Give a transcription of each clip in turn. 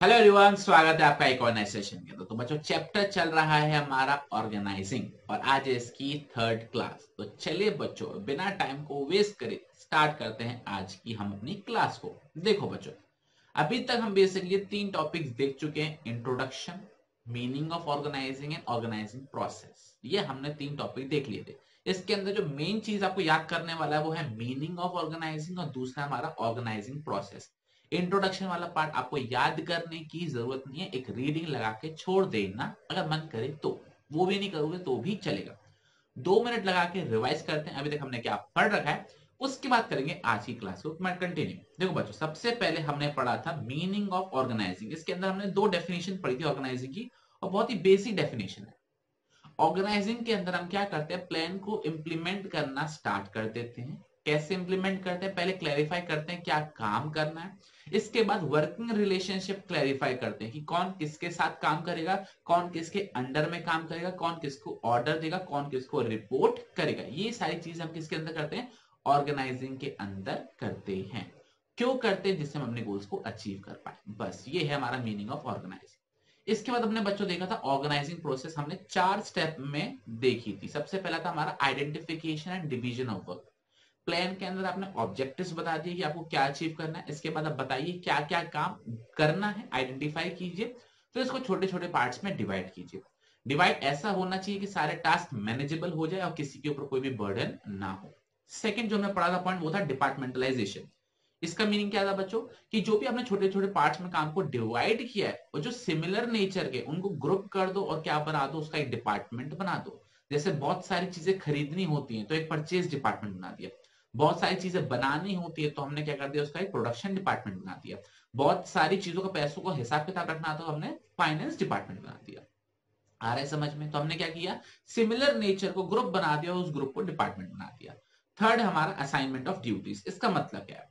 Hello everyone स्वागत है आपका एक और नए सेशन के तो बच्चों चैप्टर चल रहा है हमारा ऑर्गेनाइजिंग और आज है इसकी थर्ड क्लास तो चलिए बच्चों, बिना टाइम को वेस्ट करे स्टार्ट करते हैं आज की हम अपनी क्लास को। देखो बच्चों, अभी तक हम बेसिकली तीन टॉपिक्स देख चुके हैं introduction meaning of organizing and organizing process ये हमने तीन टॉपिक देख लिए थे। इसके अंदर जो मेन चीज़ आपको याद करने वाला है, वो है मीनिंग ऑफ़ ऑर्गेनाइजिंग और दूसरा हमारा ऑर्गेनाइजिंग प्रोसेस इंट्रोडक्शन वाला पार्ट आपको याद करने की ज़रूरत नहीं है, एक रीडिंग लगा के छोड़ देना। अगर मन करे तो वो भी नहीं करोगे तो भी चलेगा। दो मिनट लगा के रिवाइज करते हैं। अभी तक हमने क्या पढ़ रखा है, उसके बाद करेंगे आज की क्लास को मैं कंटिन्यू देखो बच्चों, सबसे पहले हमने पढ़ा था मीनिंग ऑफ़ ऑर्गेनाइजिंग इसके अंदर हमने दो डेफिनेशन पढ़ी थी ऑर्गेनाइजिंग की, और बहुत ही बेसिक डेफिनेशन है। ऑर्गेनाइजिंग के अंदर हम क्या करते हैं प्लान को इंप्लीमेंट करना स्टार्ट कर देते हैं। कैसे इंप्लीमेंट करते हैं, पहले क्लैरिफाई करते हैं क्या काम करना है। इसके बाद वर्किंग रिलेशनशिप क्लैरिफाई करते हैं कि कौन किसके साथ काम करेगा, कौन किसके अंडर में काम करेगा, कौन किसको ऑर्डर देगा, कौन किसको रिपोर्ट करेगा। ये सारी चीज़ हम किसके अंदर करते हैं? ऑर्गेनाइजिंग के अंदर करते हैं। क्यों करते हैं? जिससे हम अपने गोल्स को अचीव कर पाए। बस, ये है हमारा मीनिंग ऑफ़ ऑर्गेनाइजिंग इसके बाद अपने बच्चों देखा था ऑर्गेनाइजिंग प्रोसेस हमने चार स्टेप में देखी थी। सबसे पहला था हमारा identification and division of work plan के अंदर आपने ऑब्जेक्टिव्स बता दिए कि आपको क्या अचीव करना है। इसके बाद आप बताइए क्या क्या काम करना है। आइडेंटिफाई कीजिए। तो इसको छोटे छोटे पार्ट्स में डिवाइड कीजिए। डिवाइड ऐसा होना चाहिए कि सारे टास्क मैनेजेबल हो जाए और किसी के ऊपर कोई भी बर्डन ना हो। सेकंड जो हमने पढ़ा था पॉइंट वो था डिपार्टमेंटलाइजेशन इसका मीनिंग क्या था बच्चों? कि जो भी आपने छोटे छोटे पार्ट्स में काम को डिवाइड किया है और जो सिमिलर नेचर के, उनको ग्रुप कर दो और क्या बना दो, उसका एक डिपार्टमेंट बना दो। जैसे बहुत सारी चीज़ें खरीदनी होती हैं तो एक परचेज डिपार्टमेंट बना दिया। बहुत सारी चीज़ें बनानी होती है तो हमने क्या कर दिया, उसका एक प्रोडक्शन डिपार्टमेंट बना दिया। बहुत सारी चीज़ों का पैसों को हिसाब किताब रखना तो हमने फाइनेंस डिपार्टमेंट बना दिया। आ रहा समझ में? तो हमने क्या किया? सिमिलर नेचर को ग्रुप बना दिया उस ग्रुप को डिपार्टमेंट बना दिया। थर्ड हमारा असाइनमेंट ऑफ़ ड्यूटीज़ इसका मतलब क्या है?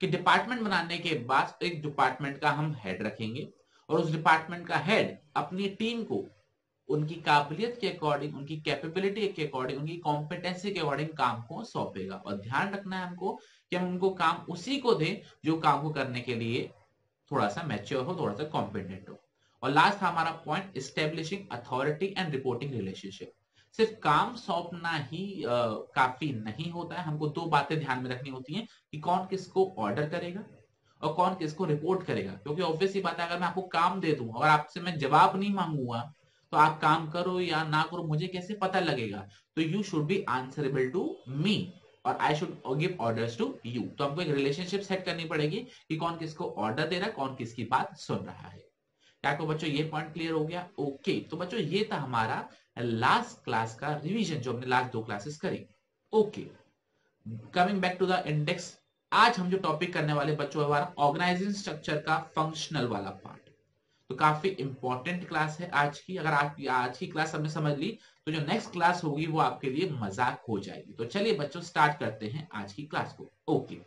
कि डिपार्टमेंट बनाने के बाद एक डिपार्टमेंट का हम हेड रखेंगे और उस डिपार्टमेंट का हेड अपनी टीम को उनकी काबिलियत के अकॉर्डिंग उनकी कैपेबिलिटी के अकॉर्डिंग उनकी कॉम्पिटेंसी के अकॉर्डिंग काम को सौंपेगा। और ध्यान रखना है हमको कि हम उनको काम उसी को दें जो काम को करने के लिए थोड़ा सा मैच्योर हो थोड़ा सा कॉम्पिटेंट हो। और लास्ट हमारा point establishing authority and reporting relationship सिर्फ़ काम सौंपना ही आ, काफ़ी नहीं होता है। हमको दो बातें ध्यान में रखनी होती हैं कि कौन किसको ऑर्डर करेगा और कौन किसको रिपोर्ट करेगा। क्योंकि ऑब्वियसली बात है अगर मैं आपको काम दे दूँ और आपसे मैं जवाब नहीं मांगूँगा तो आप काम करो या ना करो, मुझे कैसे पता लगेगा? तो you should be answerable to me और I should give orders to you तो हमको एक रिलेशनशिप सेट करनी पड़ेगी कि कौन किसको ऑर्डर दे रहा है, कौन किसकी बात सुन रहा है। क्या को बच्चों ये पॉइंट क्लियर हो गया? Okay okay. तो बच्चों ये था हमारा लास्ट क्लास का रिवीजन जो हमने लास्ट दो क्लासेस करी। Okay coming back to the index आज हम जो टॉपिक करने वाले बच्चों हमारा ऑर्गेनाइजिंग स्ट्रक्चर का फंक्शनल वाला पार्ट तो काफ़ी इंपॉर्टेंट क्लास है। आज की अगर आप, आज की क्लास हमने समझ ली तो जो नेक्स्ट क्लास होगी वो आपके लिए मज़ाक हो जाएगी। तो चलिए बच्चों स्टार्ट करते हैं आज की क्लास को। ओके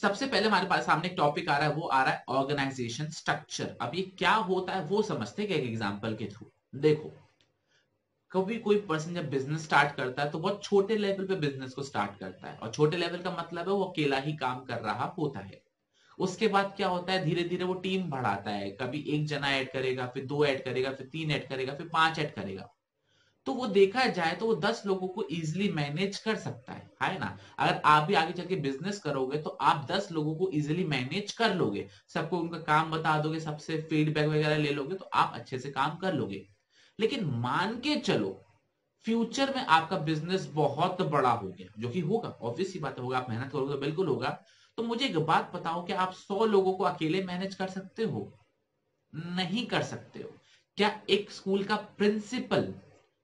सबसे पहले हमारे पास सामने एक टॉपिक आ रहा है, वो आ रहा है ऑर्गेनाइजेशन स्ट्रक्चर अब ये क्या होता है, वो समझते हैं एग्ज़ाम्पल के थ्रू देखो, कभी कोई पर्सन जब बिज़नेस स्टार्ट करता है तो बहुत छोटे लेवल पे बिज़नेस को स्टार्ट करता है। और छोटे लेवल का मतलब है वो अकेला ही काम कर रहा होता है। उसके बाद क्या होता है? धीरे धीरे वो टीम बढ़ाता है। कभी एक जना ऐड करेगा, फिर दो ऐड करेगा, फिर तीन ऐड करेगा, फिर पाँच ऐड करेगा। तो वो देखा जाए तो वो दस लोगों को इजिली मैनेज कर सकता है। है ना? अगर आप भी आगे चल के बिज़नेस करोगे तो आप दस लोगों को इजिली मैनेज कर लोगे। सबको उनका काम बता दोगे, सबसे फीडबैक वगैरह ले लोगे तो आप अच्छे से काम कर लोगे। लेकिन मान के चलो फ्यूचर में आपका बिज़नेस बहुत बड़ा हो गया, जो कि होगा। ऑब्वियस ही बात होगा। आप मेहनत करोगे तो बिल्कुल होगा। तो मुझे एक बात बताओ कि आप सौ लोगों को अकेले मैनेज कर सकते हो? नहीं कर सकते हो। क्या एक स्कूल का प्रिंसिपल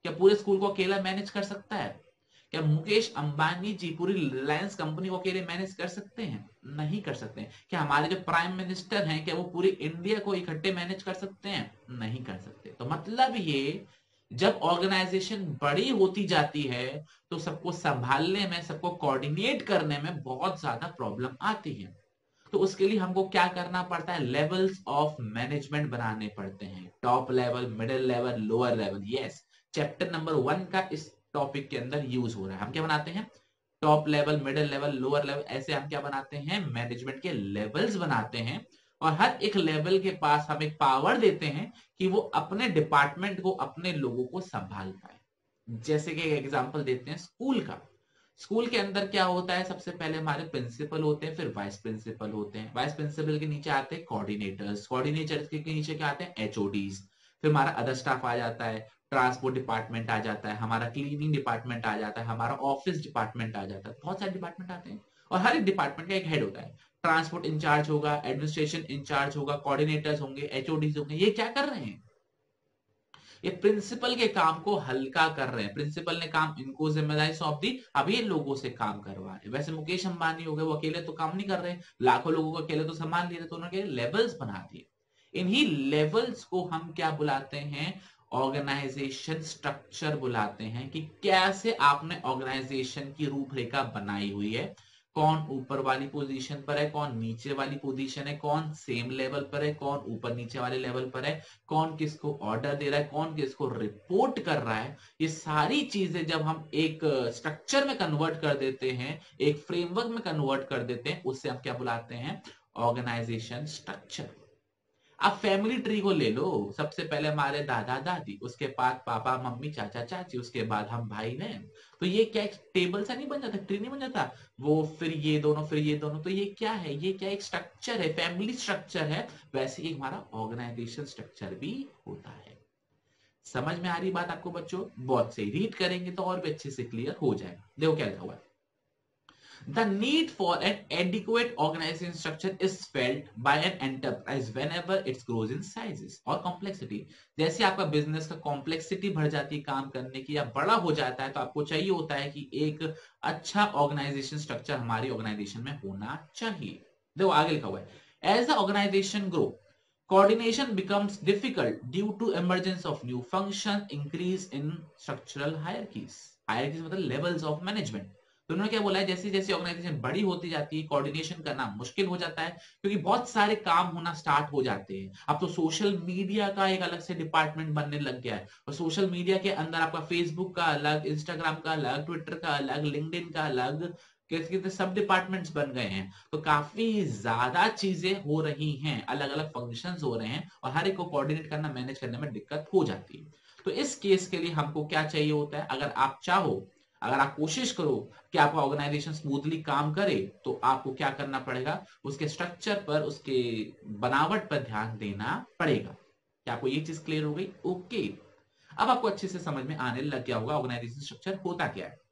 क्या पूरे स्कूल को अकेला मैनेज कर सकता है? क्या मुकेश अंबानी जी पूरी रिलायंस कंपनी को अकेले मैनेज कर सकते हैं? नहीं कर सकते हैं। क्या हमारे जो प्राइम मिनिस्टर हैं, क्या वो पूरी इंडिया को इकट्ठे मैनेज कर सकते हैं? नहीं कर सकते। तो मतलब ये जब ऑर्गेनाइजेशन बड़ी होती जाती है तो सबको संभालने में, सबको कोऑर्डिनेट करने में बहुत ज़्यादा प्रॉब्लम आती है। तो उसके लिए हमको क्या करना पड़ता है? लेवल्स ऑफ़ मैनेजमेंट बनाने पड़ते हैं। Top level middle level lower level yes chapter number one का इस टॉपिक के अंदर यूज़ हो रहा है। हम क्या बनाते हैं? Top level middle level lower level ऐसे हम क्या बनाते हैं? मैनेजमेंट के लेवल्स बनाते हैं। और हर एक लेवल के पास हम एक पावर देते हैं कि वो अपने डिपार्टमेंट को, अपने लोगों को संभाल पाए। जैसे कि एक एग्जांपल देते हैं स्कूल का। स्कूल के अंदर क्या होता है? सबसे पहले हमारे प्रिंसिपल होते हैं, फिर वाइस प्रिंसिपल होते हैं। वाइस प्रिंसिपल के नीचे आते हैं कोऑर्डिनेटर्स कोऑर्डिनेटर्स के नीचे क्या आते हैं? एचओडीज फिर हमारा अदर स्टाफ आ जाता है। ट्रांसपोर्ट डिपार्टमेंट आ जाता है। हमारा क्लीनिंग डिपार्टमेंट आ जाता है। हमारा ऑफ़िस डिपार्टमेंट आ जाता है। बहुत सारे डिपार्टमेंट आते हैं। और हर एक डिपार्टमेंट का एक हेड होता है। ट्रांसपोर्ट इंचार्ज होगा, एडमिनिस्ट्रेशन इंचार्ज होगा, कोऑर्डिनेटर्स होंगे, एचओडीज होंगे, ये क्या कर रहे हैं? ये प्रिंसिपल के काम को हल्का कर रहे हैं। प्रिंसिपल ने काम, इनको ज़िम्मेदारी सौंप दी, अब ये लोगों से काम करवा रहे वैसे मुकेश अंबानी हो गए, वो अकेले तो काम नहीं कर रहे लाखों लोगों को अकेले तो संभाल लिए तो उन्होंने लेवल्स बना दिए। इन्हीं लेवल्स को हम क्या बुलाते हैं? ऑर्गेनाइजेशन स्ट्रक्चर बुलाते हैं कि कैसे आपने ऑर्गेनाइजेशन की रूपरेखा बनाई हुई है। कौन ऊपर वाली पोजीशन पर है, कौन नीचे वाली पोजीशन है, कौन सेम लेवल पर है, कौन ऊपर नीचे वाले लेवल पर है, कौन किसको ऑर्डर दे रहा है, कौन किसको रिपोर्ट कर रहा है, ये सारी चीज़ें जब हम एक स्ट्रक्चर में कन्वर्ट कर देते हैं, एक फ्रेमवर्क में कन्वर्ट कर देते हैं, उससे हम क्या बुलाते हैं? ऑर्गेनाइजेशन स्ट्रक्चर आप फैमिली ट्री को ले लो। सबसे पहले हमारे दादा दादी उसके बाद पापा, मम्मी चाचा चाची उसके बाद हम भाई बहन तो ये क्या एक टेबल सा नहीं बन जाता? ट्री नहीं बन जाता? वो फिर ये दोनों, फिर ये दोनों तो ये क्या है? ये क्या एक स्ट्रक्चर है? फैमिली स्ट्रक्चर है? वैसे ही हमारा ऑर्गेनाइजेशन स्ट्रक्चर भी होता है। समझ में आ रही बात आपको बच्चों? बहुत सही। रीड करेंगे तो और भी अच्छे से क्लियर हो जाएगा। देखो क्या लिखा हुआ है। The need for an adequate organization structure is felt by an enterprise whenever it grows in sizes or complexity. आपका बिज़नेस का कॉम्प्लेक्सिटी बढ़ जाती है काम करने की या बड़ा हो जाता है तो आपको चाहिए होता है कि एक अच्छा ऑर्गेनाइजेशन स्ट्रक्चर हमारी ऑर्गेनाइजेशन में होना चाहिए देखो आगे लिखा हुआ है as the organization grow coordination becomes difficult due to emergence of new function increase in structural hierarchies hierarchies मतलब levels of management तो उन्होंने क्या बोला है, जैसे जैसे ऑर्गेनाइजेशन बड़ी होती जाती है कोऑर्डिनेशन करना मुश्किल हो जाता है, क्योंकि बहुत सारे काम होना स्टार्ट हो जाते हैं। अब तो सोशल मीडिया का एक अलग से डिपार्टमेंट बनने लग गया है। और सोशल मीडिया के अंदर आपका फेसबुक का अलग इंस्टाग्राम का अलग ट्विटर का अलग लिंकड का अलग, कैसे कितने सब डिपार्टमेंट्स बन गए हैं। तो काफ़ी ज़्यादा चीज़ें हो रही हैं अलग अलग फ़ंक्शंस हो रहे हैं, और हर एक को कोऑर्डिनेट करना मैनेज करने में दिक्कत हो जाती है। तो इस केस के लिए हमको क्या चाहिए होता है? अगर आप चाहो अगर आप कोशिश करो कि आपका ऑर्गेनाइजेशन स्मूथली काम करे तो आपको क्या करना पड़ेगा? उसके स्ट्रक्चर पर, उसके बनावट पर ध्यान देना पड़ेगा। क्या आपको ये चीज़ क्लियर हो गई? ओके अब आपको अच्छे से समझ में आने लग गया होगा ऑर्गेनाइजेशन स्ट्रक्चर होता क्या है।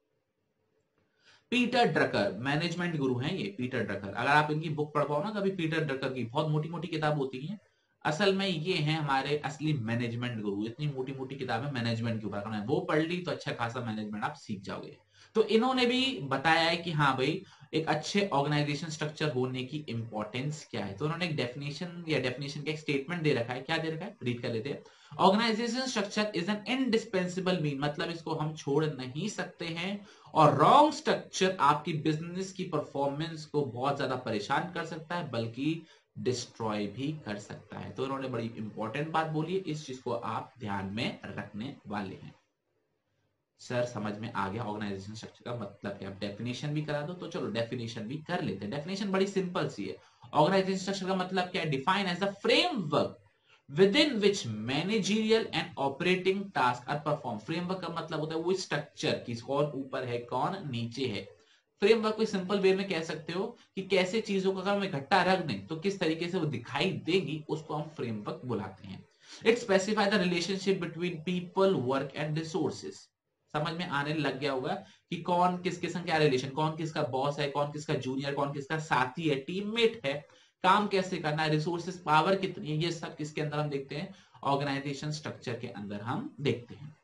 पीटर ड्रकर मैनेजमेंट गुरु हैं ये पीटर ड्रकर अगर आप इनकी बुक पढ़ पाओ ना कभी पीटर ड्रकर की बहुत मोटी मोटी किताब होती है। असल में ये है हमारे असली मैनेजमेंट गुरु। इतनी मोटी मोटी किताबें मैनेजमेंट के ऊपर वो पढ़ ली तो अच्छा खासा मैनेजमेंट आप सीख जाओगे। तो इन्होंने भी बताया है कि हाँ भाई, एक अच्छे ऑर्गेनाइजेशन स्ट्रक्चर होने की इंपॉर्टेंस क्या है? तो उन्होंने एक डेफिनेशन या डेफिनेशन का एक स्टेटमेंट दे रखा है। क्या दे रखा है? रीड कर लेते हैं। Organization structure is an indispensable mean मतलब इसको हम छोड़ नहीं सकते हैं। और रॉन्ग स्ट्रक्चर आपकी बिज़नेस की परफॉर्मेंस को बहुत ज़्यादा परेशान कर सकता है, बल्कि डिस्ट्रॉय भी कर सकता है। तो उन्होंने बड़ी इंपॉर्टेंट बात बोली, इस चीज़ को आप ध्यान में रखने वाले हैं। सर समझ में आ गया ऑर्गेनाइजेशन स्ट्रक्चर का मतलब क्या? डेफिनेशन भी करा दो तो चलो डेफिनेशन भी कर लेते हैं। डेफिनेशन बड़ी सिंपल सी है। ऑर्गेनाइजेशन स्ट्रक्चर का मतलब क्या है? Define as a framework within which managerial and operating task are perform framework का मतलब होता है वो स्ट्रक्चर किस कौन ऊपर है, कौन नीचे है। फ्रेमवर्क को सिंपल वे में कह सकते हो कि कैसे चीज़ों का अगर हम इकट्ठा रख दें तो किस तरीके से वो दिखाई देगी, उसको हम फ्रेमवर्क बुलाते हैं। It specify the relationship between people work and resources समझ में आने लग गया होगा कि कौन किस किस्म क्या रिलेशन कौन किसका बॉस है, कौन किसका जूनियर कौन किसका साथी है टीममेट है। काम कैसे करना है रिसोर्सेज पावर कितनी है, ये सब किसके अंदर हम देखते हैं ऑर्गेनाइजेशन स्ट्रक्चर के अंदर हम देखते हैं।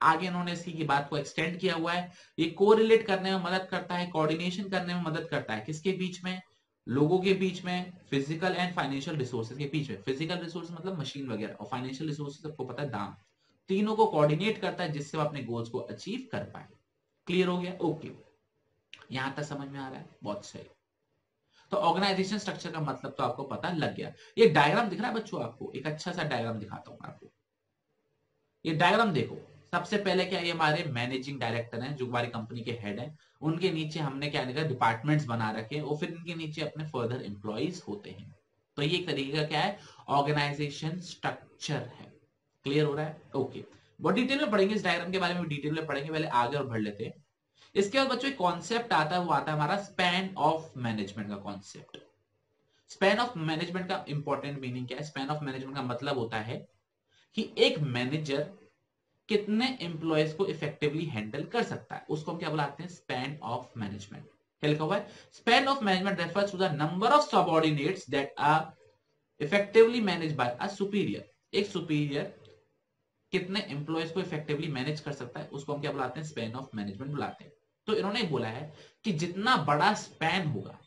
आगे इन्होंने इसी की बात को एक्सटेंड किया हुआ है। ये कोरिलेट करने में मदद करता है कोऑर्डिनेशन करने में मदद करता है। किसके बीच में? लोगों के बीच में फ़िज़िकल एंड फाइनेंशियल रिसोर्सेज के बीच में। फ़िज़िकल रिसोर्स मतलब मशीन वगैरह और फाइनेंशियल रिसोर्सेज आपको पता है, दाम। तीनों को कोऑर्डिनेट करता है जिससे वो अपने गोल्स को अचीव कर पाए। क्लियर हो गया? ओके यहाँ तक समझ में आ रहा है? बहुत सही। तो ऑर्गेनाइजेशन स्ट्रक्चर का मतलब तो आपको पता लग गया। ये डायग्राम दिख रहा है बच्चों आपको? एक अच्छा सा डायग्राम दिखाता हूँ आपको। ये डायग्राम देखो। सबसे पहले क्या ये हमारे मैनेजिंग डायरेक्टर हैं, जो हमारी कंपनी के हेड हैं, उनके नीचे हमने क्या लिखा डिपार्टमेंट्स बना रखे, और फिर इनके नीचे अपने फर्दर एम्प्लॉयज़ होते हैं। तो ये एक तरीके का क्या है ऑर्गेनाइजेशन स्ट्रक्चर है। क्लियर हो रहा है? ओके बहुत डिटेल में पढ़ेंगे, इस डायग्राम के बारे में डिटेल में पढ़ेंगे, पहले आगे और बढ़ लेते हैं। इसके बाद बच्चों, एक कॉन्सेप्ट आता है, वो आता है हमारा स्पैन ऑफ़ मैनेजमेंट का कॉन्सेप्ट स्पैन ऑफ़ मैनेजमेंट का इंपॉर्टेंट मीनिंग क्या है? स्पैन ऑफ़ मैनेजमेंट का मतलब होता है कि एक मैनेजर कितने एम्प्लॉयज़ को इफेक्टिवली हैंडल कर सकता है? उसको हम क्या बुलाते हैं? स्पैन ऑफ़ मैनेजमेंट क्या लिखा हुआ है? Span of management refers to the number of subordinates that are effectively manage by a superior एक सुपीरियर कितने एम्प्लॉयज़ को इफेक्टिवली मैनेज कर सकता है? उसको हम क्या बुलाते हैं? स्पैन ऑफ़ मैनेजमेंट बुलाते हैं। तो इन्होंने बोला है कि जितना बड़ा स्पैन होगा,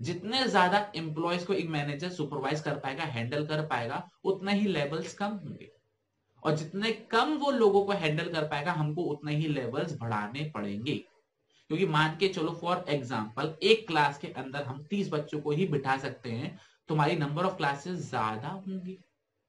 जितने ज़्यादा एम्प्लॉयज़ को एक मैनेजर सुपरवाइज कर पाएगा हैंडल कर पाएगा, उतने ही लेवल्स कम होंगे। और जितने कम वो लोगों को हैंडल कर पाएगा, हमको उतने ही लेवल्स बढ़ाने पड़ेंगे। क्योंकि मान के चलो फॉर एग्ज़ाम्पल एक क्लास के अंदर हम तीस बच्चों को ही बिठा सकते हैं, तुम्हारी नंबर ऑफ़ क्लासेस ज़्यादा होंगी।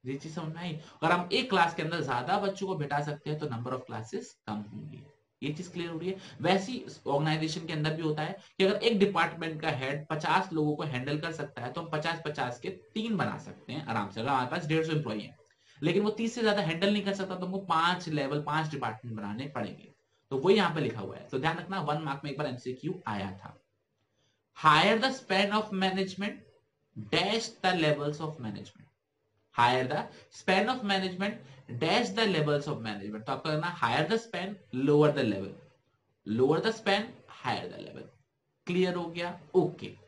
ये चीज़ समझ में आई? अगर हम एक क्लास के अंदर ज़्यादा बच्चों को बिठा सकते हैं तो नंबर ऑफ़ क्लासेस कम होंगी। ये चीज़ क्लियर हो रही है? वैसी ऑर्गेनाइजेशन के अंदर भी होता है कि अगर एक डिपार्टमेंट का हेड 50 लोगों को हैंडल कर सकता है तो हम 50 50 के तीन बना सकते हैं, आराम से। अगर हमारे पास डेढ़ सौ एम्प्लॉई है। लेकिन वो तीस से ज़्यादा हैंडल नहीं कर सकता तो पाँच लेवल पाँच डिपार्टमेंट बनाने पड़ेंगे। तो वो यहाँ पे लिखा हुआ है। तो ध्यान रखना वन मार्क में एक बार एमसीक्यू आया था। Higher the span of management dash the levels of management higher the span of management dash the levels of management तो आपका करना higher the span lower the level lower the span higher the level clear हो गया? Okay okay.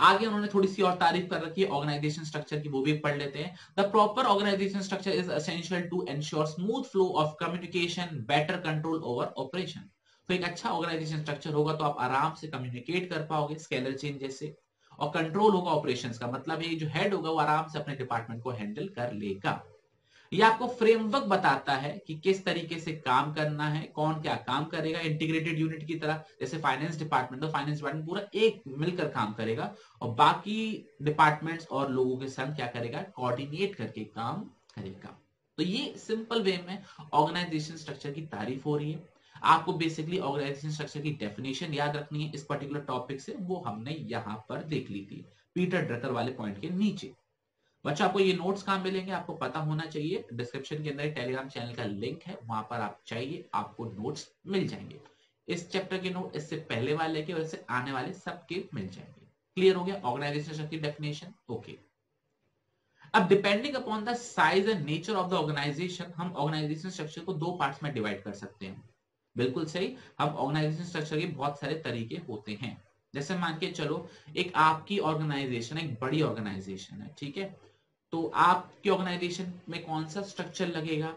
आगे उन्होंने थोड़ी सी और तारीफ़ कर रखी है ऑर्गेनाइजेशन स्ट्रक्चर की, वो भी पढ़ लेते हैं। The proper organization structure is essential to ensure smooth flow of communication better control over operation तो एक अच्छा ऑर्गेनाइजेशन स्ट्रक्चर होगा तो आप आराम से कम्युनिकेट कर पाओगे स्केलर चेंज जैसे। और कंट्रोल होगा ऑपरेशन का मतलब ये जो हेड होगा वो आराम से अपने डिपार्टमेंट को हैंडल कर लेगा। ये आपको फ्रेमवर्क बताता है कि किस तरीके से काम करना है, कौन क्या काम करेगा इंटीग्रेटेड यूनिट की तरह, जैसे फाइनेंस डिपार्टमेंट तो फाइनेंस डिपार्टमेंट पूरा एक मिलकर काम करेगा और बाकी डिपार्टमेंट्स और लोगों के संग क्या करेगा कोऑर्डिनेट करके काम करेगा। तो ये सिंपल वे में ऑर्गेनाइजेशन स्ट्रक्चर की तारीफ़ हो रही है। आपको बेसिकली ऑर्गेनाइजेशन स्ट्रक्चर की डेफिनेशन याद रखनी है। इस पर्टिकुलर टॉपिक से वो हमने यहाँ पर देख ली थी। पीटर ड्रकर वाले पॉइंट के नीचे। बच्चा, आपको ये नोट्स कहाँ मिलेंगे? आपको पता होना चाहिए। डिस्क्रिप्शन के अंदर टेलीग्राम चैनल का लिंक है, वहाँ पर आप चाहिए आपको नोट्स मिल जाएँगे। इस चैप्टर के नोट इससे पहले वाले के और इससे आने वाले सबके मिल जाएँगे। क्लियर हो गया? ऑर्गेनाइजेशन की डेफिनेशन ओके अब depending upon the size and nature of the organization हम ऑर्गेनाइजेशन स्ट्रक्चर को दो पार्ट्स में डिवाइड कर सकते हैं। बिल्कुल सही? हम ऑर्गेनाइजेशन स्ट्रक्चर के बहुत सारे तरीके होते हैं। जैसे मान के चलो, एक आपकी ऑर्गेनाइजेशन एक बड़ी ऑर्गेनाइजेशन है, ठीक है? तो आपकी ऑर्गेनाइजेशन में कौन सा स्ट्रक्चर लगेगा?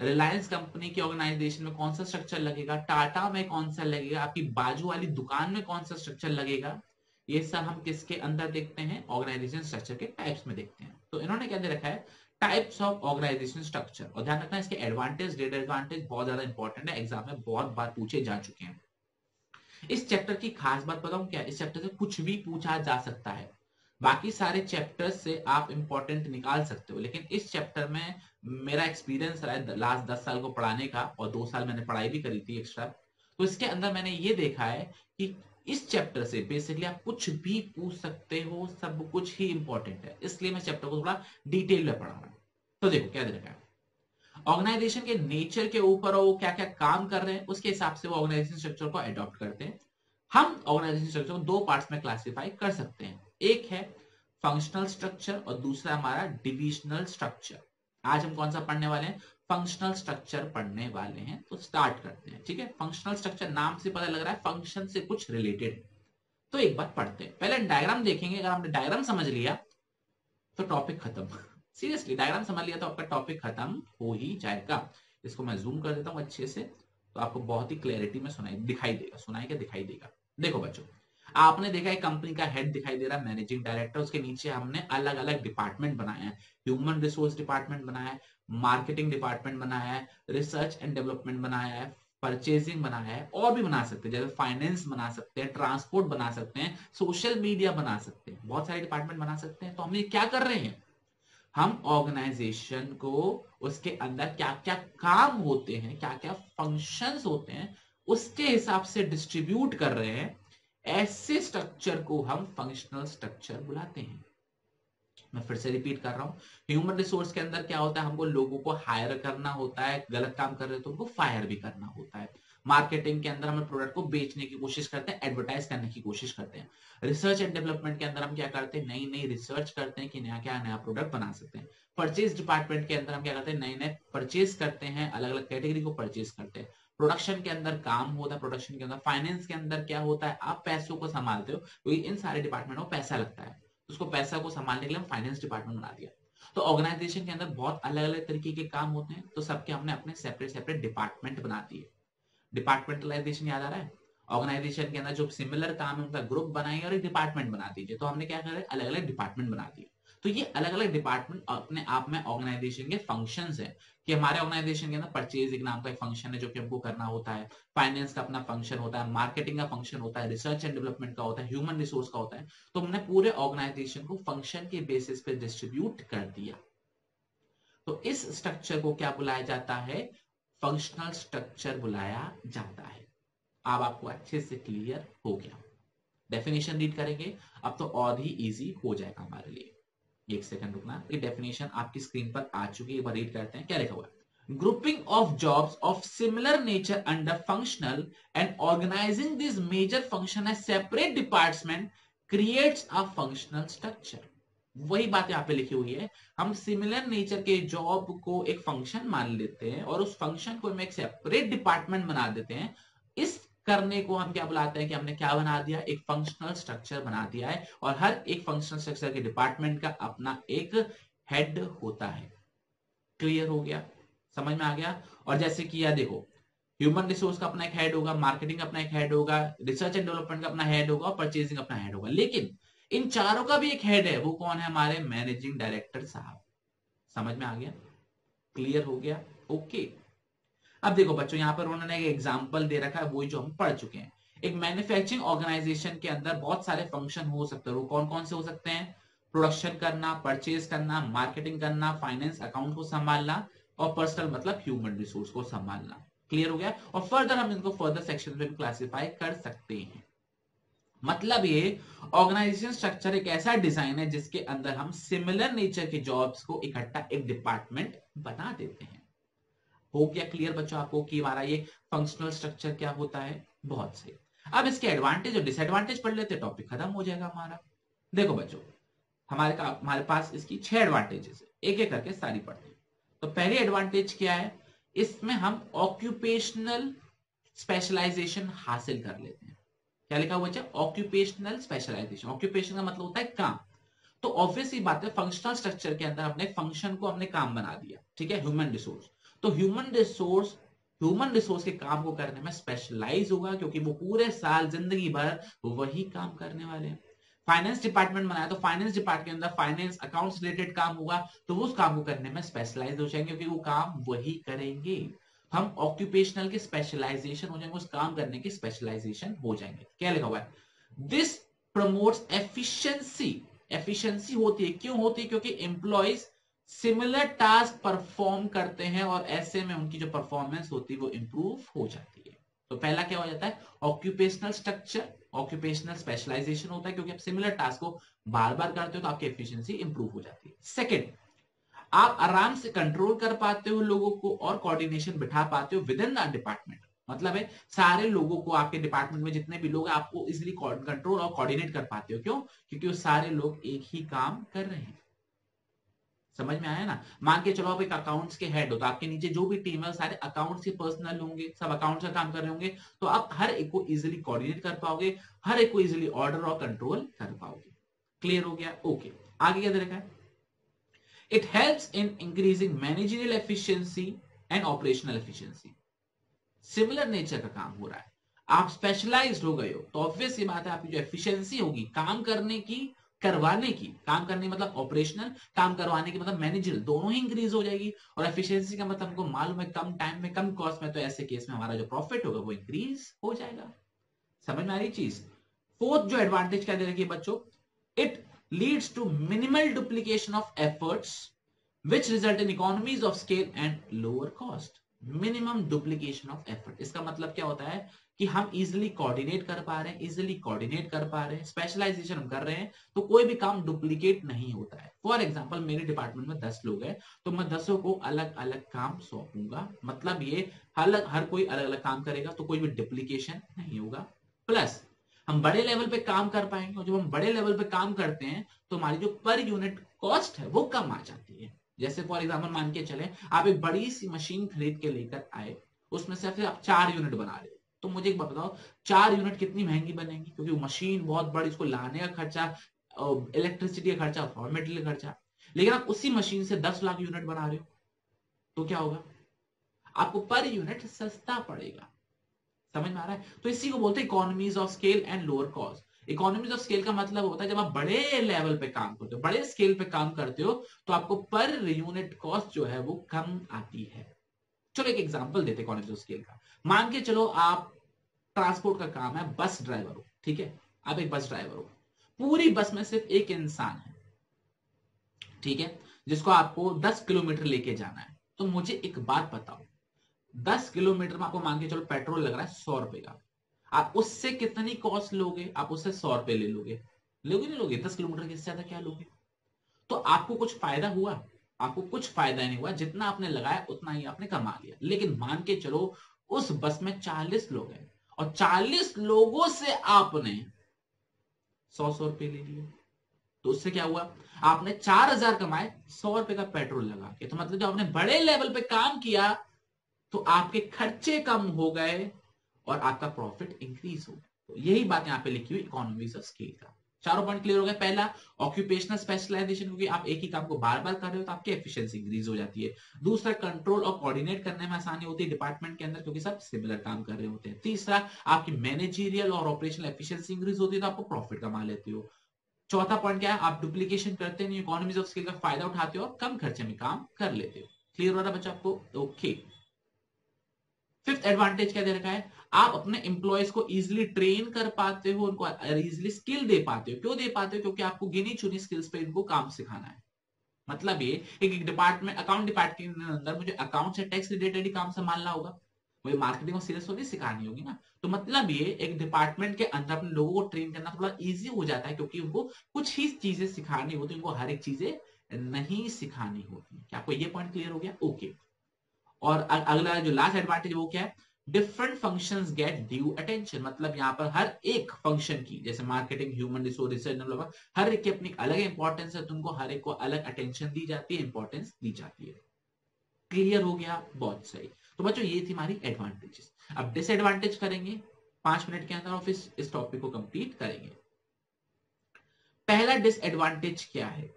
रिलायंस कंपनी की ऑर्गेनाइजेशन में कौन सा स्ट्रक्चर लगेगा? टाटा में कौन सा लगेगा? आपकी बाजू वाली दुकान में कौन सा स्ट्रक्चर लगेगा? ये सब हम किसके अंदर देखते हैं? ऑर्गेनाइजेशन स्ट्रक्चर के टाइप्स में देखते हैं। तो इन्होंने क्या दे रखा है? टाइप्स ऑफ़ ऑर्गेनाइजेशन स्ट्रक्चर और ध्यान रखना, इसके एडवांटेज डिसएडवांटेज बहुत ज़्यादा इंपॉर्टेंट है। एग्ज़ाम में बहुत बार पूछे जा चुके हैं। इस चैप्टर की खास बात बताऊँ क्या? इस चैप्टर से कुछ भी पूछा जा सकता है। बाकी सारे चैप्टर्स से आप इंपॉर्टेंट निकाल सकते हो, लेकिन इस चैप्टर में मेरा एक्सपीरियंस रहा है लास्ट दस साल को पढ़ाने का, और दो साल मैंने पढ़ाई भी करी थी एक्स्ट्रा तो इसके अंदर मैंने ये देखा है कि इस चैप्टर से बेसिकली आप कुछ भी पूछ सकते हो, सब कुछ ही इंपॉर्टेंट है। इसलिए मैं चैप्टर को थोड़ा डिटेल में पढ़ा रहा हूँ। तो देखो, क्या दे रखा है? ऑर्गेनाइजेशन के नेचर के ऊपर वो क्या क्या काम कर रहे हैं, उसके हिसाब से वो ऑर्गेनाइजेशन स्ट्रक्चर को अडॉप्ट करते हैं। हम ऑर्गेनाइजेशन स्ट्रक्चर को दो पार्ट्स में क्लासिफाई कर सकते हैं। एक है फंक्शनल स्ट्रक्चर और दूसरा हमारा डिविजनल स्ट्रक्चर आज हम कौन सा पढ़ने वाले हैं? फंक्शनल स्ट्रक्चर पढ़ने वाले हैं। तो स्टार्ट करते हैं, ठीक है? फंक्शनल स्ट्रक्चर नाम से पता लग रहा है फ़ंक्शन से कुछ रिलेटेड तो एक बार पढ़ते हैं। पहले डायग्राम देखेंगे। अगर हमने डायग्राम समझ लिया तो टॉपिक खत्म। सीरियसली डायग्राम समझ लिया तो आपका टॉपिक खत्म हो ही जाएगा। इसको मैं जूम कर देता हूँ अच्छे से तो आपको बहुत ही क्लैरिटी में सुनाई, दिखाई देगा। सुनाई क्या? दिखाई देगा। देखो बच्चों, आपने देखा है कंपनी का हेड दिखाई दे रहा है मैनेजिंग डायरेक्टर उसके नीचे हमने अलग अलग डिपार्टमेंट बनाया है। ह्यूमन रिसोर्स डिपार्टमेंट बनाया है मार्केटिंग डिपार्टमेंट बनाया है रिसर्च एंड डेवलपमेंट बनाया है परचेजिंग बनाया है, और भी बना सकते हैं, जैसे फाइनेंस बना सकते हैं ट्रांसपोर्ट बना सकते हैं सोशल मीडिया बना सकते हैं, बहुत सारे डिपार्टमेंट बना सकते हैं। तो हम ये क्या कर रहे हैं? हम ऑर्गेनाइजेशन को उसके अंदर क्या क्या काम होते हैं क्या क्या फ़ंक्शंस होते हैं, उसके हिसाब से डिस्ट्रीब्यूट कर रहे हैं, ऐसे स्ट्रक्चर को हम फंक्शनल स्ट्रक्चर बुलाते हैं। मैं फिर से रिपीट कर रहा हूँ ह्यूमन रिसोर्स के अंदर क्या होता है, हमको लोगों को हायर करना होता है, गलत काम कर रहे हो तो उनको फायर भी करना होता है। मार्केटिंग के अंदर हम प्रोडक्ट को बेचने की कोशिश करते हैं एडवर्टाइज करने की कोशिश करते हैं। रिसर्च एंड डेवलपमेंट के अंदर हम क्या करते हैं? नई नई रिसर्च करते हैं कि नया क्या नया प्रोडक्ट बना सकते हैं। परचेज डिपार्टमेंट के अंदर हम क्या करते हैं? नए नए परचेज करते हैं अलग अलग कैटेगरी को परचेज करते हैं। प्रोडक्शन के अंदर काम होता है प्रोडक्शन के अंदर फाइनेंस के अंदर क्या होता है? आप पैसों को संभालते हो, क्योंकि इन सारे डिपार्टमेंट में पैसा लगता है। उसको पैसा को संभालने के लिए हम फाइनेंस डिपार्टमेंट बना दिया। तो ऑर्गेनाइजेशन के अंदर बहुत अलग अलग तरीके के काम होते हैं तो सबके हमने अपने सेपरेट सेपरेट डिपार्टमेंट बना दिए। डिपार्टमेंटलाइजेशन याद आ रहा है? ऑर्गेनाइजेशन के अंदर जो सिमिलर काम है, उनका ग्रुप बनाइए और एक डिपार्टमेंट बना दीजिए। तो हमने क्या करा अलग अलग डिपार्टमेंट बना दिए। तो ये अलग अलग डिपार्टमेंट अपने आप में ऑर्गेनाइजेशन के फ़ंक्शन है। कि हमारे ऑर्गेनाइजेशन के अंदर परचेज एक नाम का एक फ़ंक्शन है जो कि हमको करना होता है। फाइनेंस का अपना फ़ंक्शन होता है मार्केटिंग का फ़ंक्शन होता है रिसर्च एंड डेवलपमेंट का होता है ह्यूमन रिसोर्स का होता है। तो हमने पूरे ऑर्गेनाइजेशन को फ़ंक्शन के बेसिस पे डिस्ट्रीब्यूट कर दिया। तो इस स्ट्रक्चर को क्या बुलाया जाता है? फंक्शनल स्ट्रक्चर बुलाया जाता है। अब आपको अच्छे से क्लियर हो गया। डेफिनेशन रीड करेंगे। अब तो और ही इजी हो जाएगा हमारे लिए। एक सेकंड रुकना। ये डेफिनेशन आपकी स्क्रीन पर आ चुकी है। एक बार रीड करते हैं। क्या लिखा हुआ grouping of jobs of similar nature under functional and organizing this major function separate department creates a functional structure वही बात यहाँ पे लिखी हुई है। हम सिमिलर नेचर के जॉब को एक फ़ंक्शन मान लेते हैं और उस फ़ंक्शन को हम एक सेपरेट डिपार्टमेंट बना देते हैं। इस करने को हम क्या बुलाते हैं कि हमने क्या बना दिया? एक फंक्शनल स्ट्रक्चर बना दिया है और हर एक फंक्शनल स्ट्रक्चर के डिपार्टमेंट का अपना एक हेड होता है। क्लियर हो गया? समझ में आ गया? और जैसे कि यह देखो ह्यूमन रिसोर्स का अपना एक हेड होगा मार्केटिंग अपना एक हेड होगा रिसर्च एंड डेवलपमेंट का अपना हेड होगा और परचेजिंग अपना हेड होगा। लेकिन इन चारों का भी एक हेड है। वो कौन है? हमारे मैनेजिंग डायरेक्टर साहब। समझ में आ गया? क्लियर हो गया? ओके अब देखो बच्चों, यहाँ पर उन्होंने एक एग्ज़ाम्पल दे रखा है वही जो हम पढ़ चुके हैं। एक मैन्युफैक्चरिंग ऑर्गेनाइजेशन के अंदर बहुत सारे फ़ंक्शन हो सकते हैं। वो कौन कौन से हो सकते हैं? प्रोडक्शन करना परचेज करना मार्केटिंग करना फाइनेंस अकाउंट को संभालना और पर्सनल मतलब ह्यूमन रिसोर्स को संभालना। क्लियर हो गया? और फर्दर हम इनको फर्दर सेक्शन में क्लासिफाई कर सकते हैं। मतलब ये ऑर्गेनाइजेशन स्ट्रक्चर एक ऐसा डिज़ाइन है जिसके अंदर हम सिमिलर नेचर के जॉब्स को इकट्ठा एक डिपार्टमेंट बना देते हैं। हो गया क्लियर बच्चों आपको कि हमारा ये फंक्शनल स्ट्रक्चर क्या होता है? बहुत सही। अब इसके एडवांटेज और डिसएडवांटेज पढ़ लेते टॉपिक खत्म हो जाएगा हमारा। देखो बच्चों, हमारे का, हमारे पास इसकी छह एडवांटेजेस है। एक एक करके सारी पढ़ते हैं। तो पहली एडवांटेज क्या है? इसमें हम ऑक्यूपेशनल स्पेशलाइजेशन हासिल कर लेते हैं। क्या लिखा हुआ ऑक्यूपेशनल स्पेशलाइजेशन ऑक्यूपेशन का मतलब होता है काम। तो ऑब्वियस ही बात है फंक्शनल स्ट्रक्चर के अंदर हमने फ़ंक्शन को हमने काम बना दिया, ठीक है? ह्यूमन रिसोर्स तो ह्यूमन रिसोर्स ह्यूमन रिसोर्स के काम को करने में स्पेशलाइज होगा क्योंकि वो पूरे साल, ज़िंदगी भर वही काम करने वाले हैं। फाइनेंस डिपार्टमेंट बनाया तो फाइनेंस डिपार्टमेंट के अंदर फाइनेंस अकाउंट्स रिलेटेड काम होगा तो वो उस काम को करने में स्पेशलाइज हो जाएँगे क्योंकि वो काम वही करेंगे। हम ऑक्यूपेशनल के स्पेशलाइजेशन हो जाएँगे, उस काम करने की स्पेशलाइजेशन हो जाएँगे। क्या लिखा हुआ है? दिस प्रमोट्स एफिशिएंसी एफिशिएंसी होती है। क्यों होती है? क्योंकि एम्प्लॉयज़ सिमिलर टास्क परफॉर्म करते हैं और ऐसे में उनकी जो परफॉर्मेंस होती है, वो इंप्रूव हो जाती है। तो पहला क्या हो जाता है? ऑक्यूपेशनल स्ट्रक्चर ऑक्यूपेशनल स्पेशलाइजेशन होता है, क्योंकि आप सिमिलर टास्क को बार बार करते हो तो आपकी एफिशिएंसी इंप्रूव हो जाती है। सेकेंड आप आराम से कंट्रोल कर पाते हो लोगों को और कोऑर्डिनेशन बिठा पाते हो विद इन द डिपार्टमेंट मतलब है, सारे लोगों को आपके डिपार्टमेंट में जितने भी लोग हैं, आपको इजिली कंट्रोल और कोऑर्डिनेट कर पाते हो। क्यों? क्योंकि वो सारे लोग एक ही काम कर रहे हैं। समझ में आया ना? मान के चलो आप एक अकाउंट्स के हेड हो तो आपके नीचे जो भी टीम है, सारे अकाउंट्स के पर्सनल होंगे, सब अकाउंट्स का काम कर रहे होंगे तो आप हर एक को इजिली कोऑर्डिनेट कर पाओगे, हर एक को इजिली ऑर्डर और कंट्रोल कर पाओगे। क्लियर हो गया? ओके आगे क्या देखा है? Helps in increasing managerial efficiency and operational efficiency similar nature का काम हो रहा है। आप स्पेशलाइज्ड हो गए हो तो ऑब्वियस ये बात है, आपकी जो एफिशिएंसी होगी, काम करने की, करवाने की, काम करने मतलब ऑपरेशनल काम करवाने की मतलब मैनेजर दोनों ही इंक्रीज हो जाएगी। और एफिशिएंसी का मतलब हमको मालूम है, कम टाइम में, कम कॉस्ट में तो ऐसे केस में हमारा जो प्रॉफिट होगा, वो इंक्रीज हो जाएगा। समझ में आ रही चीज़? फोर्थ जो एडवांटेज क्या दे रखी है बच्चों? It leads to minimal duplication of efforts which result in economies of scale and lower cost minimum duplication of effort इसका मतलब क्या होता है? कि हम इजिली कोऑर्डिनेट कर पा रहे हैं इजिली कोऑर्डिनेट कर पा रहे हैं स्पेशलाइजेशन हम कर रहे हैं तो कोई भी काम डुप्लीकेट नहीं होता है। फॉर एग्ज़ाम्पल मेरे डिपार्टमेंट में दस लोग हैं तो मैं दसों को अलग अलग काम सौंपूँगा। मतलब ये अलग हर कोई अलग अलग काम करेगा तो कोई भी डिप्लीकेशन नहीं होगा। प्लस हम बड़े लेवल पे काम कर पाएँगे और जब हम बड़े लेवल पे काम करते हैं तो हमारी जो पर यूनिट कॉस्ट है, वो कम आ जाती है। जैसे फॉर एग्ज़ाम्पल मान के चले, आप एक बड़ी सी मशीन खरीद के लेकर आए, उसमें से आप चार यूनिट बना रहे हो। तो मुझे एक बात बताओ, चार यूनिट कितनी महँगी बनेगी? क्योंकि मशीन बहुत बड़ी, उसको लाने का खर्चा इलेक्ट्रिसिटी का खर्चा रॉ मेटेरियल का खर्चा। लेकिन आप उसी मशीन से दस लाख यूनिट बना रहे हो तो क्या होगा? आपको पर यूनिट सस्ता पड़ेगा। समझ में आ रहा है? तो इसी को बोलते हैं economies of scale and lower cost economies of scale का मतलब होता है जब आप बड़े लेवल पे काम करते हो, बड़े स्केल पे काम करते हो तो आपको पर यूनिट कॉस्ट जो है वो कम आती है। चलो एक एग्ज़ाम्पल देते इकोनॉमीज ऑफ़ स्केल का। मान के चलो आप ट्रांसपोर्ट का काम है बस ड्राइवर हो, ठीक है? आप एक बस ड्राइवर हो। पूरी बस में सिर्फ़ एक इंसान है, ठीक है? जिसको आपको 10 किलोमीटर लेके जाना है। तो मुझे एक बात बताओ दस किलोमीटर में आपको मान के चलो पेट्रोल लग रहा है सौ रुपए का। आप उससे कितनी कॉस्ट लोगे? आप उससे सौ रुपए ले लोगे। लोगे नहीं लोगे? दस किलोमीटर के ज़्यादा क्या लोगे? तो आपको कुछ फ़ायदा हुआ? आपको कुछ फ़ायदा नहीं हुआ। जितना आपने लगाया, उतना ही आपने कमा लिया। लेकिन मान के चलो, उस बस में चालीस लोग हैं। और चालीस लोगों से आपने सौ सौ रुपए ले लिए। तो उससे क्या हुआ? आपने चार हज़ार कमाए, सौ रुपए का पेट्रोल लगा के। तो मतलब जो आपने बड़े लेवल पे काम किया तो आपके खर्चे कम हो गए और आपका प्रॉफिट इंक्रीज हो तो यही बात यहाँ पे लिखी हुई इकोनॉमीज ऑफ़ स्केल का। चारों पॉइंट क्लियर हो गए। पहला ऑक्यूपेशनल स्पेशलाइजेशन क्योंकि आप एक ही काम को बार बार कर रहे हो तो आपकी एफिशिएंसी इंक्रीज हो जाती है। दूसरा कंट्रोल और कोऑर्डिनेट करने में आसानी होती है डिपार्टमेंट के अंदर, क्योंकि सब सिमिलर काम कर रहे होते हैं। तीसरा, आपकी मैनेजीरियल और ऑपरेशनल एफिशिएंसी इंक्रीज होती है तो आपको प्रॉफिट कमा लेते हो। चौथा पॉइंट क्या है? आप डुप्लीकेशन करते नहीं इकोनॉमीज ऑफ़ स्केल का फ़ायदा उठाते हो और कम खर्चे में काम कर लेते हो। क्लियर हो रहा बच्चा आपको? Okay okay. फिफ्थ एडवांटेज क्या दे रखा है? आप अपने एम्प्लॉयज़ को इजिली ट्रेन कर पाते हो, उनको इजिली स्किल दे पाते हो। क्यों दे पाते हो? क्योंकि आपको गिनी चुनी स्किल्स पे इनको काम सिखाना है। मतलब ये एक डिपार्टमेंट अकाउंट डिपार्टमेंट के अंदर मुझे अकाउंट से टैक्स रिलेटेड ही काम संभालना होगा। मुझे मार्केटिंग और सेल्स थोड़ी सिखानी होगी ना। तो मतलब ये एक डिपार्टमेंट के अंदर अपने लोगों को ट्रेन करना थोड़ा इजी हो जाता है, क्योंकि उनको कुछ ही चीज़ें सिखानी होती है, उनको हर एक चीज़ें नहीं सिखानी होती क्या आपको ये पॉइंट क्लियर हो गया? Okay okay. और अगला जो लास्ट एडवांटेज वो क्या है? Different function get due attention मतलब यहाँ पर हर एक फ़ंक्शन की, जैसे मार्केटिंग ह्यूमन रिसोर्स रिसर्च हर एक की अपनी अलग इंपॉर्टेंस है, तुमको हर एक को अलग अटेंशन दी जाती है इंपॉर्टेंस दी जाती है। क्लियर हो गया? बहुत सही। तो बच्चों, ये थी हमारी एडवांटेजेस अब डिसएडवांटेज करेंगे। पाँच मिनट के अंदर ऑफ़िस इस टॉपिक को कंप्लीट करेंगे। पहला डिसएडवांटेज क्या है?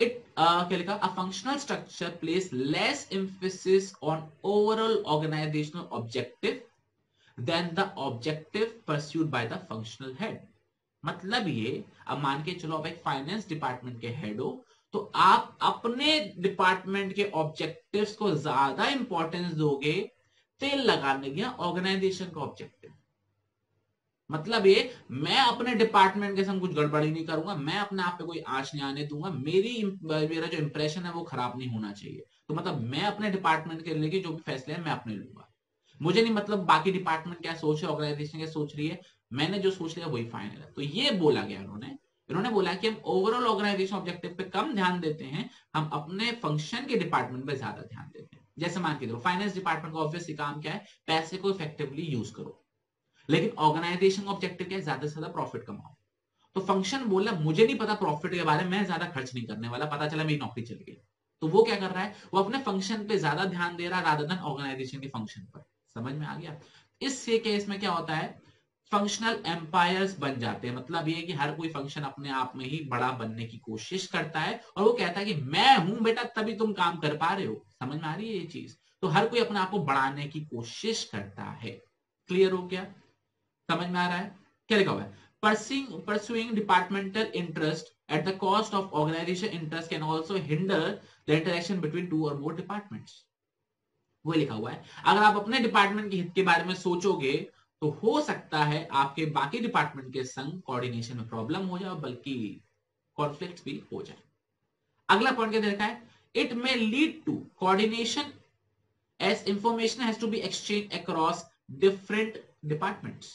It uh, क्या लिखा a functional structure place less emphasis on overall organizational objective than the objective pursued by the functional head मतलब ये अब मान के चलो आप एक फाइनेंस डिपार्टमेंट के हेड हो तो आप अपने डिपार्टमेंट के ऑब्जेक्टिव्स को ज़्यादा इंपॉर्टेंस दोगे तेल लगाने के ऑर्गेनाइजेशन का ऑब्जेक्टिव मतलब ये, मैं अपने डिपार्टमेंट के संग कुछ गड़बड़ी नहीं करूँगा, मैं अपने आप पे कोई आश नहीं आने दूँगा, मेरी मेरा जो इंप्रेशन है वो खराब नहीं होना चाहिए। तो मतलब मैं अपने डिपार्टमेंट के लेके जो भी फैसले हैं, मैं अपने लूँगा। मुझे नहीं मतलब बाकी डिपार्टमेंट क्या सोच रहे ऑर्गेनाइजेशन क्या सोच रही है, मैंने जो सोच लिया वही फाइनल है। तो ये बोला गया उन्होंने इन्होंने बोला कि हम ओवरऑल ऑर्गेनाइजेशन ऑब्जेक्टिव पे कम ध्यान देते हैं, हम अपने फ़ंक्शन के डिपार्टमेंट पे ज़्यादा ध्यान देते हैं। जैसे मान के दो फाइनेंस डिपार्टमेंट का ऑब्वियसली काम क्या है, पैसे को इफेक्टिवली यूज़ करो। लेकिन ऑर्गेनाइजेशन का ऑब्जेक्टिव क्या है? ज़्यादा से ज़्यादा प्रॉफिट कमाओ। तो फ़ंक्शन बोला मुझे नहीं पता प्रॉफिट के बारे में ज़्यादा खर्च नहीं करने वाला, पता चला मेरी नौकरी चल गई। तो वो क्या कर रहा है? वो अपने फ़ंक्शन पे ज़्यादा ध्यान दे रहा है रादर देन ऑर्गेनाइजेशन के फ़ंक्शन पर। समझ में आ गया? इस केस में क्या होता है? फंक्शनल एम्पायर्स बन जाते हैं। मतलब ये कि हर कोई फ़ंक्शन अपने आप में ही बड़ा बनने की कोशिश करता है और वो कहता है कि मैं हूँ बेटा, तभी तुम काम कर पा रहे हो। समझ में आ रही है ये चीज़? तो हर कोई अपने आप को बढ़ाने की कोशिश करता है। क्लियर हो गया? समझ में आ रहा है? क्या लिखा हुआ है? Pursuing pursuing departmental interest at the cost of organization interest can also hinder the interaction between two or more departments. वो लिखा हुआ है। अगर आप अपने डिपार्टमेंट के हित के बारे में सोचोगे तो हो सकता है आपके बाकी डिपार्टमेंट के संग कोऑर्डिनेशन में प्रॉब्लम हो जाए बल्कि कॉन्फ्लिक्ट भी हो जाए। अगला पॉइंट क्या देखा है? It may lead to coordination as information has to be exchange across different departments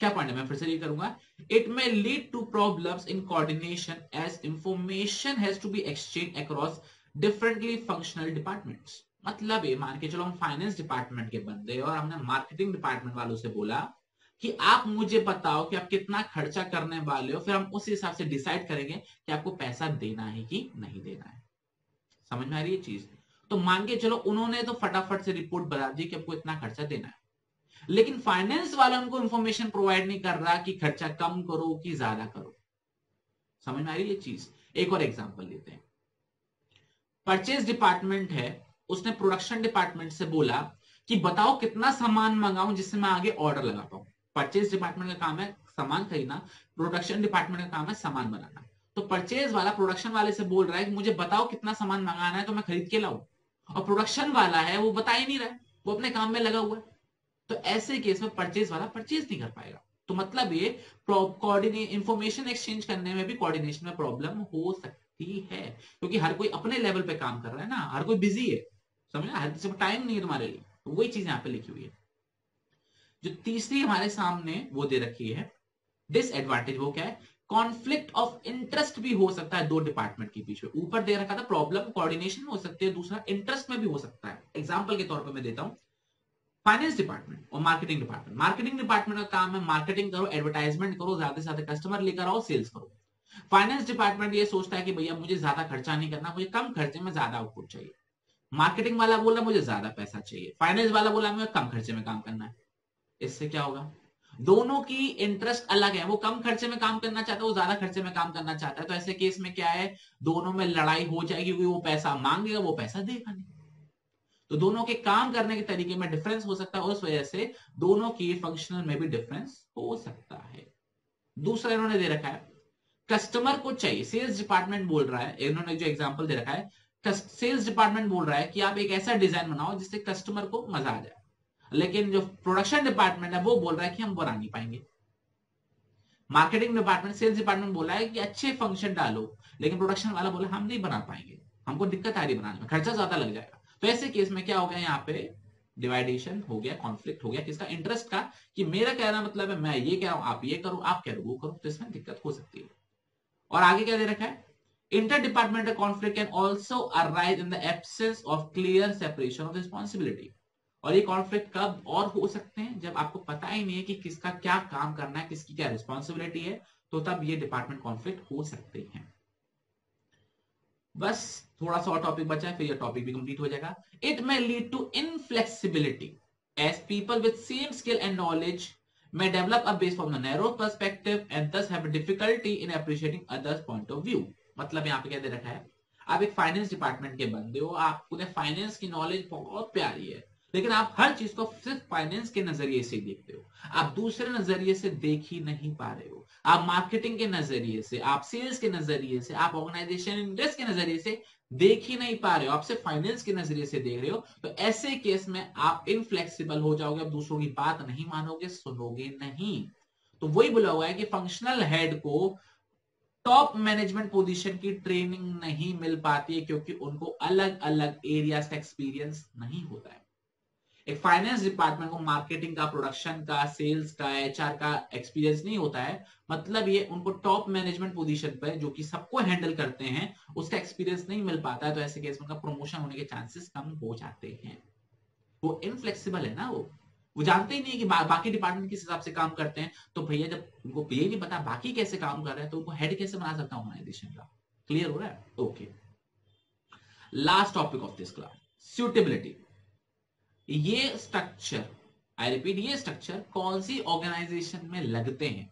क्या पॉइंट है? मैं फिर से ये करूँगा। It may lead to problems in coordination as information has to be exchange across differently functional departments मतलब ये मान के चलो हम फाइनेंस डिपार्टमेंट के बंदे और हमने मार्केटिंग डिपार्टमेंट वालों से बोला कि आप मुझे बताओ कि आप कितना खर्चा करने वाले हो, फिर हम उस हिसाब से डिसाइड करेंगे कि आपको पैसा देना है कि नहीं देना है। समझ में आ रही है चीज़? तो मान के चलो उन्होंने तो फटाफट से रिपोर्ट बता दी कि आपको इतना खर्चा देना है। लेकिन फाइनेंस वाला उनको इंफॉर्मेशन प्रोवाइड नहीं कर रहा कि खर्चा कम करो कि ज़्यादा करो। समझ में आ रही है चीज़? एक और एग्जांपल लेते हैं। परचेज डिपार्टमेंट है, उसने प्रोडक्शन डिपार्टमेंट से बोला कि बताओ कितना सामान मंगाऊं जिससे मैं आगे ऑर्डर लगा पाऊँ। परचेज डिपार्टमेंट का काम है सामान खरीदना प्रोडक्शन डिपार्टमेंट का काम है सामान बनाना। तो परचेज वाला प्रोडक्शन वाले से बोल रहा है कि मुझे बताओ कितना सामान मंगाना है तो मैं खरीद के लाऊं। और प्रोडक्शन वाला है, वो बता ही नहीं रहा है, वो अपने काम में लगा हुआ है। तो ऐसे केस में परचेज वाला परचेज नहीं कर पाएगा। तो मतलब ये इंफॉर्मेशन एक्सचेंज करने में भी कोऑर्डिनेशन में प्रॉब्लम हो सकती है। क्योंकि हर कोई अपने लेवल पे काम कर रहा है ना, हर कोई बिज़ी है। समझ हर किसी टाइम नहीं है तुम्हारे लिए। तो वही चीज़ यहाँ पे लिखी हुई है। जो तीसरी हमारे सामने वो दे रखी है डिसएडवांटेज वो क्या है? कॉन्फ्लिक्ट ऑफ़ इंटरेस्ट भी हो सकता है दो डिपार्टमेंट के बीच में। ऊपर दे रखा था प्रॉब्लम कोऑर्डिनेशन में हो सकती है, दूसरा इंटरेस्ट में भी हो सकता है। एग्ज़ाम्पल के तौर पर मैं देता हूँ। फाइनेंस डिपार्टमेंट और मार्केटिंग डिपार्टमेंट मार्केटिंग डिपार्टमेंट का काम है मार्केटिंग करो एडवर्टाइजमेंट करो, ज़्यादा से ज़्यादा कस्टमर लेकर आओ सेल्स करो। फाइनेंस डिपार्टमेंट ये सोचता है कि भैया मुझे ज़्यादा खर्चा नहीं करना, मुझे कम खर्चे में ज़्यादा आउटपुट चाहिए। मार्केटिंग वाला बोला मुझे ज़्यादा पैसा चाहिए। फाइनेंस वाला बोला मुझे कम खर्चे में काम करना है। इससे क्या होगा? दोनों की इंटरेस्ट अलग है। वो कम खर्चे में काम करना चाहता है, वो ज़्यादा खर्चे में काम करना चाहता है। तो ऐसे केस में क्या है? दोनों में लड़ाई हो जाएगी, क्योंकि वो पैसा मांगेगा, वो पैसा देगा नहीं। तो दोनों के काम करने के तरीके में डिफरेंस हो सकता है, उस वजह से दोनों की फंक्शनल में भी डिफरेंस हो सकता है। दूसरा इन्होंने दे रखा है कस्टमर को चाहिए। सेल्स डिपार्टमेंट बोल रहा है, इन्होंने जो एग्ज़ाम्पल दे रखा है सेल्स डिपार्टमेंट बोल रहा है कि आप एक ऐसा डिज़ाइन बनाओ जिससे कस्टमर को मज़ा आ जाए। लेकिन जो प्रोडक्शन डिपार्टमेंट है, वो बोल रहा है कि हम बना नहीं पाएँगे। मार्केटिंग डिपार्टमेंट सेल्स डिपार्टमेंट बोला है कि अच्छे फ़ंक्शन डालो, लेकिन प्रोडक्शन वाला बोला, हम नहीं बना पाएँगे। हमको दिक्कत आ रही बनाने में, खर्चा ज़्यादा लग जाएगा। तो ऐसे केस में क्या हो गया यहाँ पे? डिवाइडेशन हो गया कॉन्फ्लिक्ट हो गया। किसका? इंटरेस्ट का, कि मेरा कहना मतलब है, मैं ये कह रहा हूँ, आप ये करो, आप कह रहे वो करो तो इसमें दिक्कत हो सकती है। और आगे क्या दे रखा है? Inter departmental conflict can also arise in the absence of clear separation of responsibility और ये कॉन्फ्लिक्ट कब और हो सकते हैं? जब आपको पता ही नहीं है कि किसका क्या काम करना है, किसकी क्या रिस्पॉन्सिबिलिटी है तो तब ये डिपार्टमेंट कॉन्फ्लिक्ट हो सकते हैं। बस थोड़ा सा और टॉपिक बचा है, फिर यह टॉपिक भी कंप्लीट हो जाएगा। It may lead to inflexibility as people with same skill and knowledge may develop a base from a narrow perspective and thus have difficulty in appreciating others point of मतलब यहाँ पे क्या दे रखा है? आप एक फाइनेंस डिपार्टमेंट के बंदे हो, आपको फाइनेंस की नॉलेज बहुत प्यारी है। लेकिन आप हर चीज़ को सिर्फ़ फाइनेंस के नज़रिए से देखते हो। आप दूसरे नज़रिए से देख ही नहीं पा रहे हो। आप मार्केटिंग के नज़रिए से, आप सेल्स के नज़रिए से, आप ऑर्गेनाइजेशन इंटरेस्ट के नज़रिए से देख ही नहीं पा रहे हो। आप सिर्फ़ फाइनेंस के नज़रिए से देख रहे हो। तो ऐसे केस में आप इनफ्लेक्सिबल हो जाओगे, आप दूसरों की बात नहीं मानोगे, सुनोगे नहीं। तो वही बोला हुआ है कि फंक्शनल हेड को टॉप मैनेजमेंट पोजीशन की ट्रेनिंग नहीं मिल पाती है, क्योंकि उनको अलग अलग एरिया का एक्सपीरियंस नहीं होता है। एक फाइनेंस डिपार्टमेंट को मार्केटिंग का प्रोडक्शन का सेल्स का एचआर का एक्सपीरियंस नहीं होता है। मतलब ये उनको टॉप मैनेजमेंट पोजीशन पर जो कि सबको हैंडल करते हैं उसका एक्सपीरियंस नहीं मिल पाता है तो ऐसे केस में उनका प्रमोशन होने के चांसेस कम हो जाते हैं। वो इनफ्लेक्सिबल है ना वो। वो जानते ही नहीं कि बा, बाकी डिपार्टमेंट किस हिसाब से काम करते हैं। तो भैया जब उनको ये नहीं पता बाकी कैसे काम कर रहे हैं तो उनको हेड कैसे बना सकता हूँ ऑर्गेनाइजेशन का। क्लियर हो रहा है? Okay last topic of this class suitability ये स्ट्रक्चर आई रिपीट ये स्ट्रक्चर कौन सी ऑर्गेनाइजेशन में लगते हैं?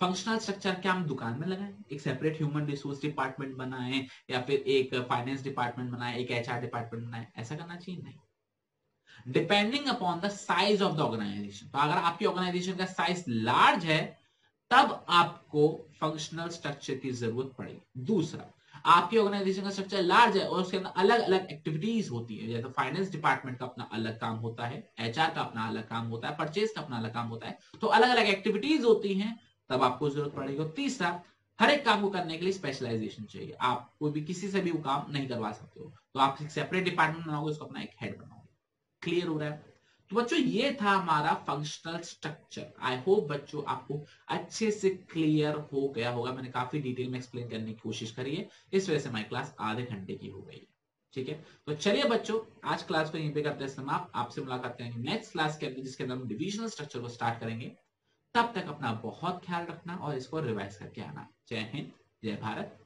फंक्शनल स्ट्रक्चर क्या हम दुकान में लगाएँ? एक सेपरेट ह्यूमन रिसोर्स डिपार्टमेंट बनाएँ या फिर एक फाइनेंस डिपार्टमेंट बनाएँ, एक एचआर डिपार्टमेंट बनाएँ? ऐसा करना चाहिए? नहीं। Depending upon the size of the organization तो अगर आपकी ऑर्गेनाइजेशन का साइज़ लार्ज है, तब आपको फंक्शनल स्ट्रक्चर की ज़रूरत पड़ेगी। दूसरा आपकी ऑर्गेनाइजेशन का स्ट्रक्चर लार्ज है और उसके अंदर अलग अलग एक्टिविटीज़ होती है। जैसे फाइनेंस डिपार्टमेंट का अपना अलग काम होता है एचआर का अपना अलग काम होता है परचेज का अपना अलग काम होता है। तो अलग अलग एक्टिविटीज़ होती हैं, तब आपको ज़रूरत पड़ेगी। और तीसरा, हर एक काम को करने के लिए स्पेशलाइजेशन चाहिए। आप कोई भी किसी से भी वो काम नहीं करवा सकते हो। तो आप एक सेपरेट डिपार्टमेंट बनाओगे, उसको अपना एक हेड बनाओगे। क्लियर हो रहा है? तो बच्चों, ये था हमारा फंक्शनल स्ट्रक्चर आई होप बच्चों आपको अच्छे से क्लियर हो गया होगा। मैंने काफ़ी डिटेल में एक्सप्लेन करने की कोशिश करी है। इस वजह से हमारी क्लास आधे घंटे की हो गई है। ठीक है? तो चलिए बच्चों, आज क्लास को यहीं पे करते हैं समाप्त। आपसे मुलाकात करेंगे नेक्स्ट क्लास के अंदर, जिसके अंदर हम डिविजनल स्ट्रक्चर को स्टार्ट करेंगे। तब तक अपना बहुत ख्याल रखना और इसको रिवाइज करके आना। जय हिंद, जय भारत।